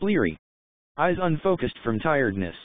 Bleary. Eyes unfocused from tiredness.